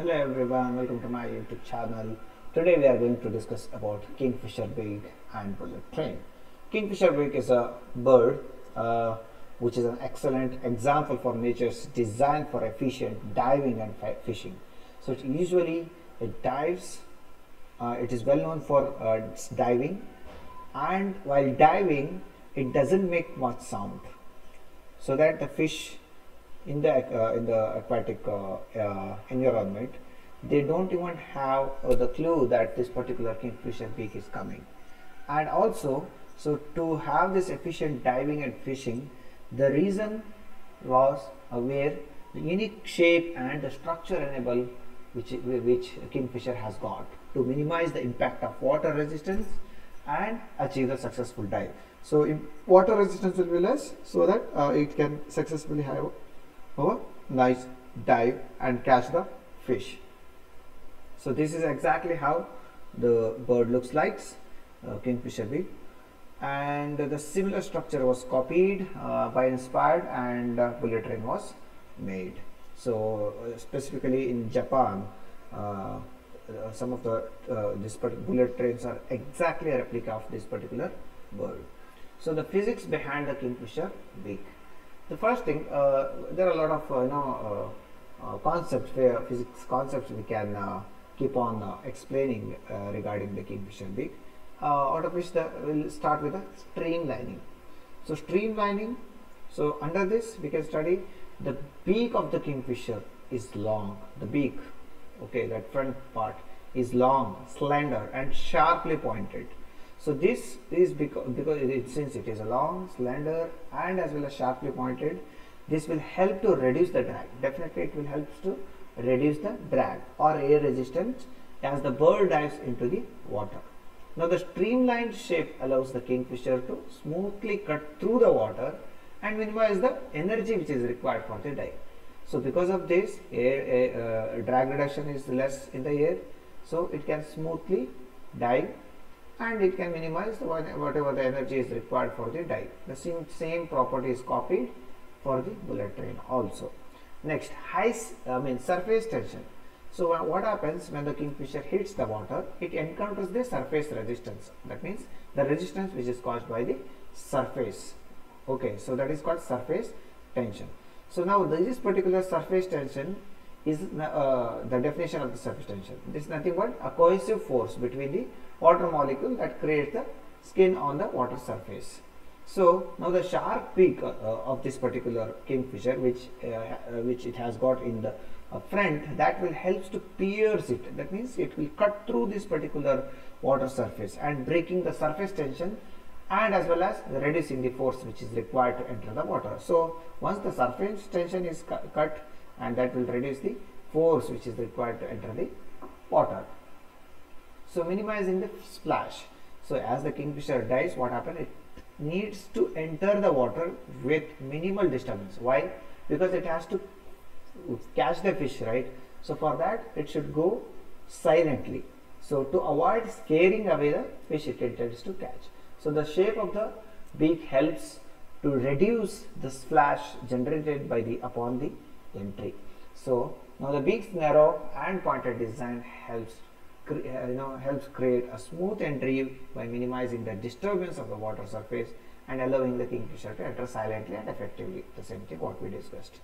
Hello everyone, welcome to my YouTube channel. Today we are going to discuss about kingfisher beak and bullet train. Kingfisher beak is a bird uh, which is an excellent example for nature's design for efficient diving and fishing. So it usually it dives. Uh, it is well known for uh, diving, and while diving, it doesn't make much sound, so that the fish in the uh, in the aquatic uh, uh, environment they don't even have uh, the clue that this particular kingfisher beak is coming. And also so to have this efficient diving and fishing the reason was where the unique shape and the structure enable which which kingfisher has got to minimize the impact of water resistance and achieve the successful dive. So water resistance will be less so that uh, it can successfully have a nice dive and catch the fish. So this is exactly how the bird looks like, uh, kingfisher beak, and the similar structure was copied uh, by inspired and uh, bullet train was made. So uh, specifically in Japan, uh, uh, some of the this bullet trains are exactly a replica of this particular bird. So the physics behind the kingfisher beak. The first thing, uh, there are a lot of uh, you know uh, concepts, where physics concepts we can keep on explaining regarding the kingfisher beak. Out of which the, we'll start with the streamlining. So streamlining. So under this we can study the beak of the kingfisher is long. The beak, okay, that front part is long, slender, and sharply pointed. So this is because, because it, since it is a long, slender, and as well as sharply pointed, this will help to reduce the drag. Definitely, it will help to reduce the drag or air resistance as the bird dives into the water. Now, the streamlined shape allows the kingfisher to smoothly cut through the water and minimize the energy which is required for the dive. So, because of this, air, air uh, drag reduction is less in the air, so it can smoothly dive and it can minimize whatever the energy is required for the dive. The same, same property is copied for the bullet train also. Next, high, I mean surface tension. So what happens when the kingfisher hits the water? It encounters the surface resistance. That means the resistance which is caused by the surface. Okay, so that is called surface tension. So now this particular surface tension is uh, the definition of the surface tension. This is nothing but a cohesive force between the water molecule that creates the skin on the water surface. So now the sharp peak uh, of this particular kingfisher, which uh, uh, which it has got in the uh, front, that will helps to pierce it. That means it will cut through this particular water surface and breaking the surface tension and as well as reducing the force which is required to enter the water. So once the surface tension is cu cut and that will reduce the force which is required to enter the water. So minimizing the splash. So as the kingfisher dives, what happens? It needs to enter the water with minimal disturbance. Why? Because it has to catch the fish, right? So for that, it should go silently. So to avoid scaring away the fish it intends to catch. So the shape of the beak helps to reduce the splash generated by the upon the entry. So now the beak's narrow and pointed design helps you know helps create a smooth entry by minimizing the disturbance of the water surface and allowing the kingfisher to enter silently and effectively the same thing what we discussed.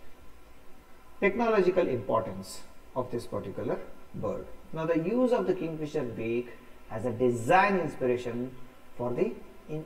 Technological importance of this particular bird. Now the use of the kingfisher beak as a design inspiration for the in,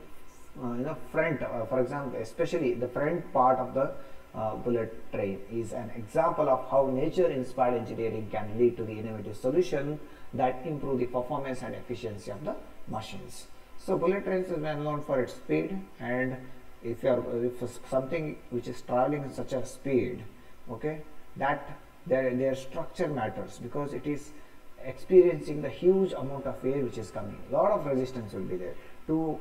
uh, you know front uh, for example especially the front part of the uh, bullet train is an example of how nature inspired engineering can lead to the innovative solution that improve the performance and efficiency of the machines. So bullet trains is well known for its speed and if you are if something which is traveling in such a speed okay that their, their structure matters because it is experiencing the huge amount of air which is coming a lot of resistance will be there to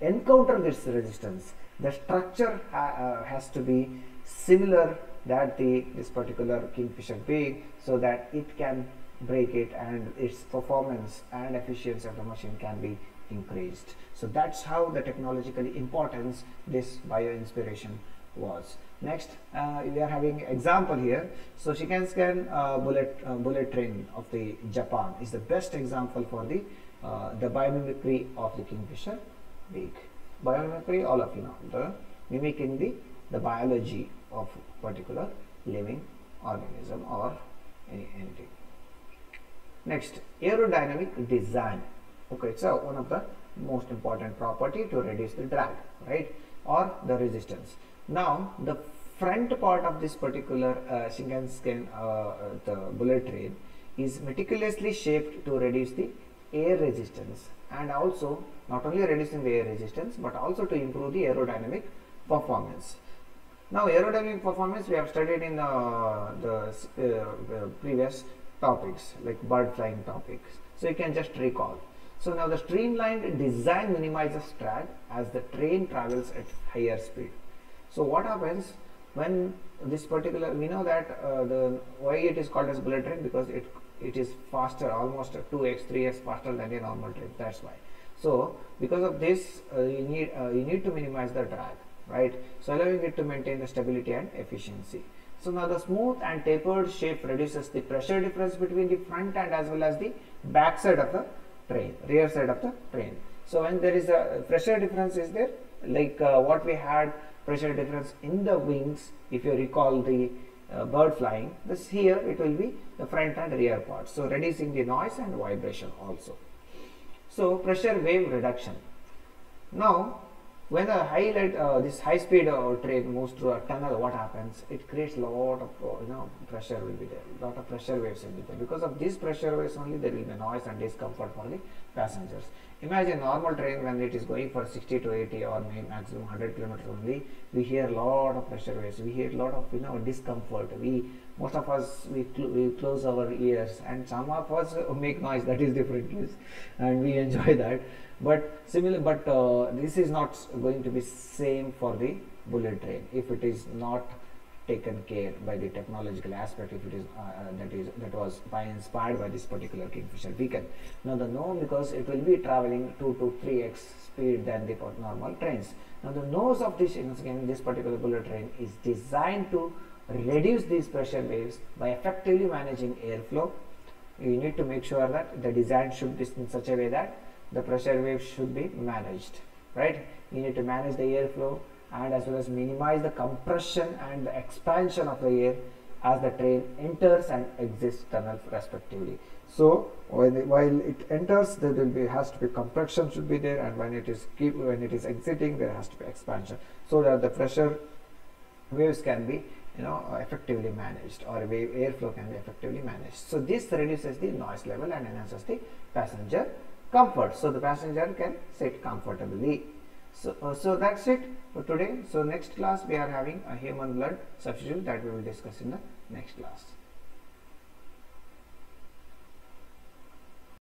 encounter this resistance the structure ha uh, has to be similar that the this particular kingfisher beak so that it can break it and its performance and efficiency of the machine can be increased. So that's how the technological importance this bio inspiration was. Next, uh, we are having example here. So Shinkansen uh, bullet uh, bullet train of the Japan is the best example for the uh, the biomimicry of the kingfisher beak. Biomimicry, all of you know, the mimicking the the biology of particular living organism or any anything. Next, aerodynamic design. Okay, so one of the most important property to reduce the drag, right, or the resistance. Now, the front part of this particular uh, Shinkansen uh, uh, the bullet train is meticulously shaped to reduce the air resistance and also not only reducing the air resistance but also to improve the aerodynamic performance. Now aerodynamic performance we have studied in uh, the uh, previous topics like bird flying topics. So you can just recall. So now the streamlined design minimizes drag as the train travels at higher speed. So what happens when this particular we know that uh, the why it is called as bullet train because it it is faster almost 2x 3x faster than a normal train that's why so because of this uh, you need uh, you need to minimize the drag right so allowing it to maintain the stability and efficiency so now the smooth and tapered shape reduces the pressure difference between the front and as well as the back side of the train rear side of the train. So when there is a pressure difference is there like uh, what we had pressure difference in the wings if you recall the uh, bird flying this here it will be the front and rear part. So reducing the noise and vibration also. So pressure wave reduction. Now when a high light, uh, this high speed uh, train moves through a tunnel what happens? It creates a lot of uh, you know pressure will be there. Lot of pressure waves will be there. Because of these pressure waves only there will be noise and discomfort for the passengers. Imagine normal train when it is going for 60 to 80 or maximum 100 kilometers only we hear a lot of pressure waves. We hear a lot of you know discomfort. We most of us we, cl we close our ears and some of us make noise that is different and we enjoy that. But similar but uh, this is not going to be same for the bullet train if it is not taken care by the technological aspect if it is uh, uh, that is that was by inspired by this particular kingfisher beacon. Now the no because it will be traveling 2 to 3x speed than the normal trains. Now the nose of this again this particular bullet train is designed to reduce these pressure waves by effectively managing airflow. You need to make sure that the design should be in such a way that the pressure waves should be managed right? You need to manage the airflow and as well as minimize the compression and the expansion of the air as the train enters and exits tunnel respectively. So while it enters there will be has to be compression should be there and when it is keep when it is exiting there has to be expansion so that the pressure waves can be you know effectively managed or wave airflow can be effectively managed. So this reduces the noise level and enhances the passenger comfort. So the passenger can sit comfortably. So, uh, so that's it for today. So next class we are having a human blood substitute that we will discuss in the next class